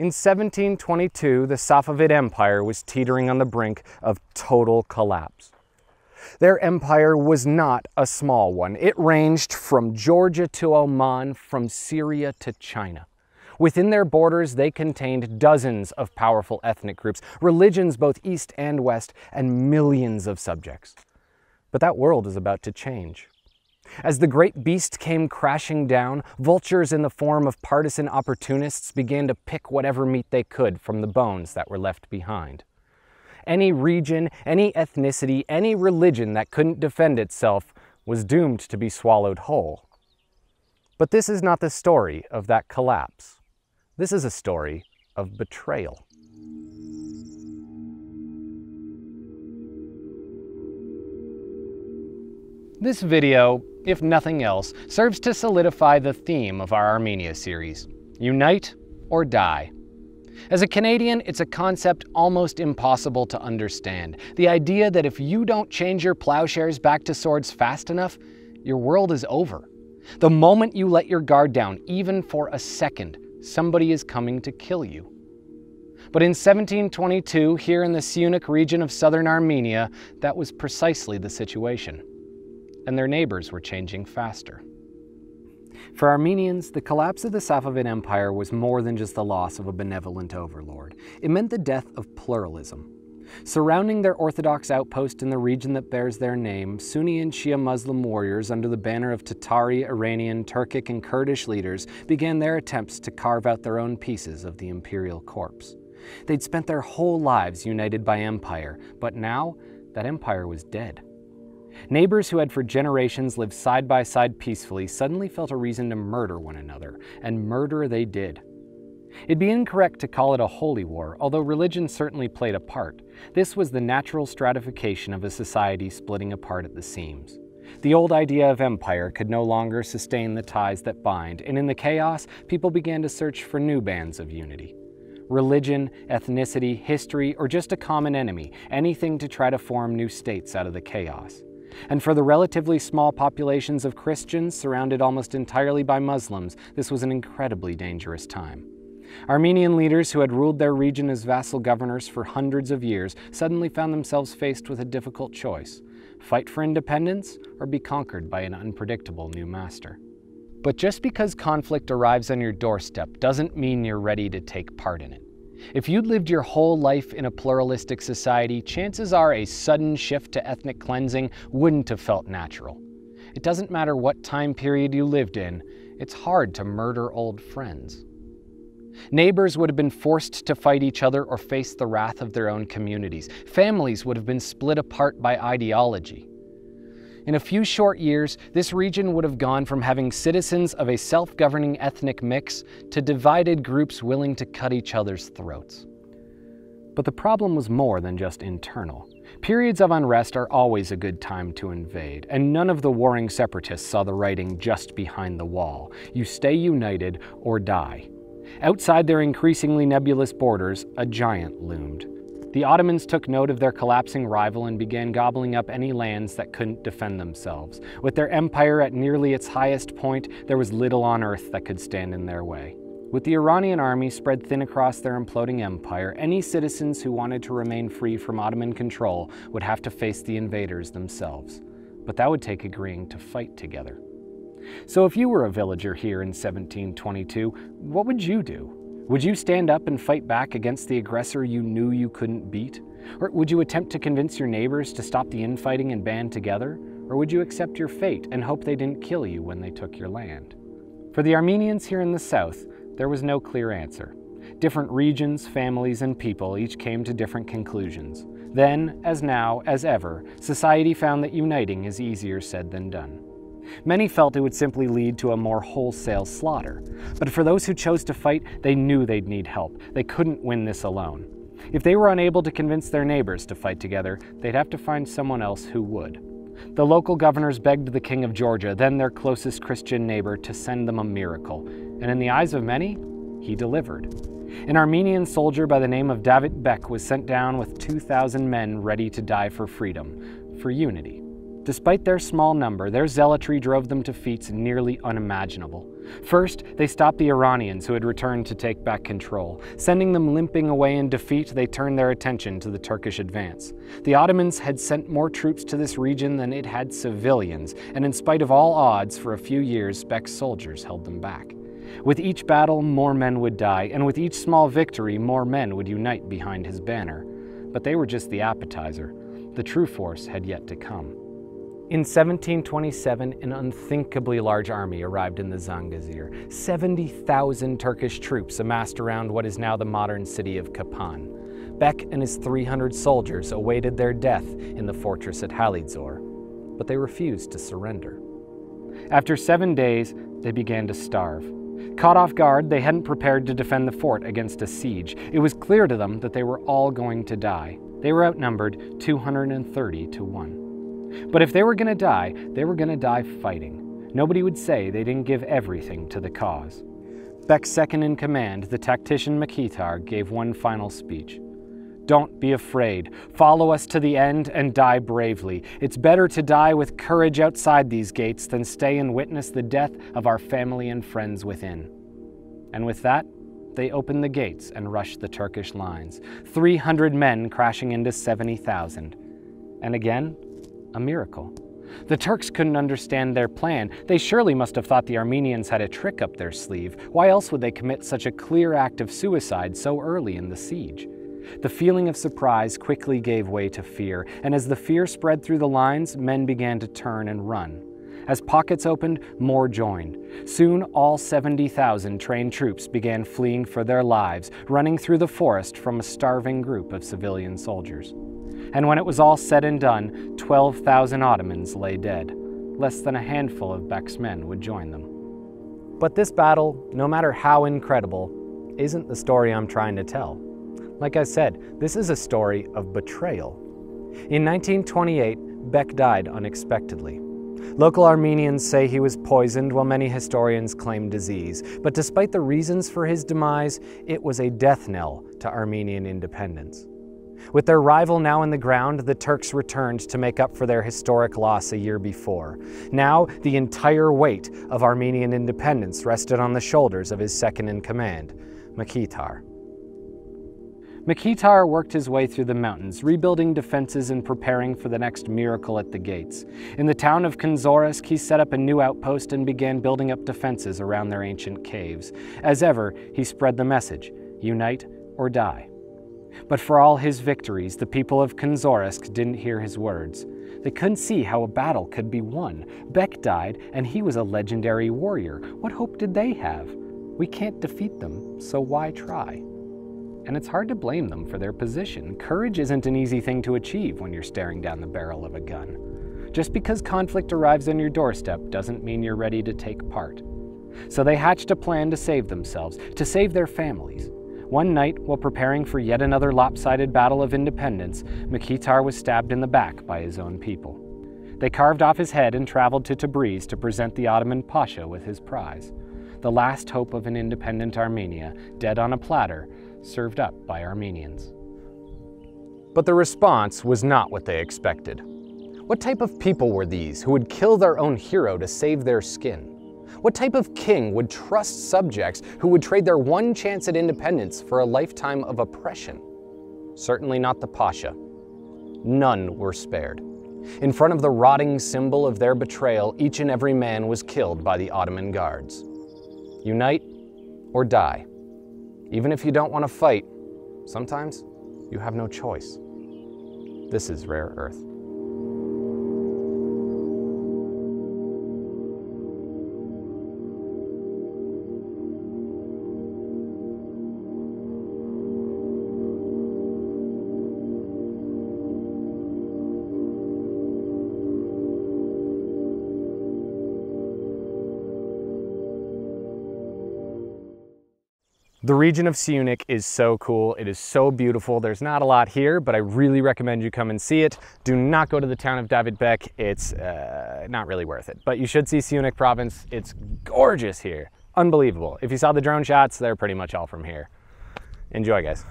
In 1722, the Safavid Empire was teetering on the brink of total collapse. Their empire was not a small one. It ranged from Georgia to Oman, from Syria to China. Within their borders, they contained dozens of powerful ethnic groups, religions both east and west, and millions of subjects. But that world is about to change. As the great beast came crashing down, vultures in the form of partisan opportunists began to pick whatever meat they could from the bones that were left behind. Any region, any ethnicity, any religion that couldn't defend itself was doomed to be swallowed whole. But this is not the story of that collapse. This is a story of betrayal. This video, if nothing else, serves to solidify the theme of our Armenia series, Unite or Die. As a Canadian, it's a concept almost impossible to understand. The idea that if you don't change your plowshares back to swords fast enough, your world is over. The moment you let your guard down, even for a second, somebody is coming to kill you. But in 1722, here in the Syunik region of southern Armenia, that was precisely the situation and their neighbors were changing faster. For Armenians, the collapse of the Safavid Empire was more than just the loss of a benevolent overlord. It meant the death of pluralism. Surrounding their Orthodox outpost in the region that bears their name, Sunni and Shia Muslim warriors under the banner of Tatari, Iranian, Turkic, and Kurdish leaders began their attempts to carve out their own pieces of the imperial corpse. They'd spent their whole lives united by empire, but now that empire was dead. Neighbors who had for generations lived side by side peacefully suddenly felt a reason to murder one another, and murder they did. It'd be incorrect to call it a holy war, although religion certainly played a part. This was the natural stratification of a society splitting apart at the seams. The old idea of empire could no longer sustain the ties that bind, and in the chaos, people began to search for new bands of unity. Religion, ethnicity, history, or just a common enemy, anything to try to form new states out of the chaos. And for the relatively small populations of Christians surrounded almost entirely by Muslims, this was an incredibly dangerous time. Armenian leaders who had ruled their region as vassal governors for hundreds of years suddenly found themselves faced with a difficult choice fight for independence or be conquered by an unpredictable new master. But just because conflict arrives on your doorstep doesn't mean you're ready to take part in it. If you'd lived your whole life in a pluralistic society, chances are a sudden shift to ethnic cleansing wouldn't have felt natural. It doesn't matter what time period you lived in, it's hard to murder old friends. Neighbors would have been forced to fight each other or face the wrath of their own communities. Families would have been split apart by ideology. In a few short years, this region would have gone from having citizens of a self-governing ethnic mix to divided groups willing to cut each other's throats. But the problem was more than just internal. Periods of unrest are always a good time to invade, and none of the warring separatists saw the writing just behind the wall. You stay united or die. Outside their increasingly nebulous borders, a giant loomed. The Ottomans took note of their collapsing rival and began gobbling up any lands that couldn't defend themselves. With their empire at nearly its highest point, there was little on earth that could stand in their way. With the Iranian army spread thin across their imploding empire, any citizens who wanted to remain free from Ottoman control would have to face the invaders themselves. But that would take agreeing to fight together. So if you were a villager here in 1722, what would you do? Would you stand up and fight back against the aggressor you knew you couldn't beat? Or would you attempt to convince your neighbors to stop the infighting and band together? Or would you accept your fate and hope they didn't kill you when they took your land? For the Armenians here in the south, there was no clear answer. Different regions, families, and people each came to different conclusions. Then, as now, as ever, society found that uniting is easier said than done. Many felt it would simply lead to a more wholesale slaughter. But for those who chose to fight, they knew they'd need help. They couldn't win this alone. If they were unable to convince their neighbors to fight together, they'd have to find someone else who would. The local governors begged the king of Georgia, then their closest Christian neighbor, to send them a miracle. And in the eyes of many, he delivered. An Armenian soldier by the name of David Bek was sent down with 2,000 men ready to die for freedom, for unity. Despite their small number, their zealotry drove them to feats nearly unimaginable. First, they stopped the Iranians who had returned to take back control. Sending them limping away in defeat, they turned their attention to the Turkish advance. The Ottomans had sent more troops to this region than it had civilians, and in spite of all odds, for a few years, Bek's soldiers held them back. With each battle, more men would die, and with each small victory, more men would unite behind his banner. But they were just the appetizer. The true force had yet to come. In 1727, an unthinkably large army arrived in the Zangezur. 70,000 Turkish troops amassed around what is now the modern city of Kapan. Bek and his 300 soldiers awaited their death in the fortress at Halidzor, but they refused to surrender. After seven days, they began to starve. Caught off guard, they hadn't prepared to defend the fort against a siege. It was clear to them that they were all going to die. They were outnumbered 230 to 1. But if they were going to die, they were going to die fighting. Nobody would say they didn't give everything to the cause. Bek's second in command, the tactician Mkhitar, gave one final speech. Don't be afraid. Follow us to the end and die bravely. It's better to die with courage outside these gates than stay and witness the death of our family and friends within. And with that, they opened the gates and rushed the Turkish lines, 300 men crashing into 70,000. And again, a miracle. The Turks couldn't understand their plan. They surely must have thought the Armenians had a trick up their sleeve. Why else would they commit such a clear act of suicide so early in the siege? The feeling of surprise quickly gave way to fear, and as the fear spread through the lines, men began to turn and run. As pockets opened, more joined. Soon, all 70,000 trained troops began fleeing for their lives, running through the forest from a starving group of civilian soldiers and when it was all said and done, 12,000 Ottomans lay dead. Less than a handful of Bek's men would join them. But this battle, no matter how incredible, isn't the story I'm trying to tell. Like I said, this is a story of betrayal. In 1928, Bek died unexpectedly. Local Armenians say he was poisoned, while many historians claim disease. But despite the reasons for his demise, it was a death knell to Armenian independence. With their rival now in the ground, the Turks returned to make up for their historic loss a year before. Now, the entire weight of Armenian independence rested on the shoulders of his second in command, Mkhitar. Mkhitar worked his way through the mountains, rebuilding defenses and preparing for the next miracle at the gates. In the town of Khanzorsk, he set up a new outpost and began building up defenses around their ancient caves. As ever, he spread the message, unite or die. But for all his victories, the people of Khanzorsk didn't hear his words. They couldn't see how a battle could be won. Bek died, and he was a legendary warrior. What hope did they have? We can't defeat them, so why try? And it's hard to blame them for their position. Courage isn't an easy thing to achieve when you're staring down the barrel of a gun. Just because conflict arrives on your doorstep doesn't mean you're ready to take part. So they hatched a plan to save themselves, to save their families. One night, while preparing for yet another lopsided battle of independence, Mkhitar was stabbed in the back by his own people. They carved off his head and traveled to Tabriz to present the Ottoman Pasha with his prize. The last hope of an independent Armenia, dead on a platter, served up by Armenians. But the response was not what they expected. What type of people were these who would kill their own hero to save their skin? What type of king would trust subjects who would trade their one chance at independence for a lifetime of oppression? Certainly not the Pasha. None were spared. In front of the rotting symbol of their betrayal, each and every man was killed by the Ottoman guards. Unite or die. Even if you don't want to fight, sometimes you have no choice. This is Rare Earth. The region of Syunik is so cool. It is so beautiful. There's not a lot here, but I really recommend you come and see it. Do not go to the town of Davutbek. It's uh, not really worth it, but you should see Syunik province. It's gorgeous here. Unbelievable. If you saw the drone shots, they're pretty much all from here. Enjoy, guys.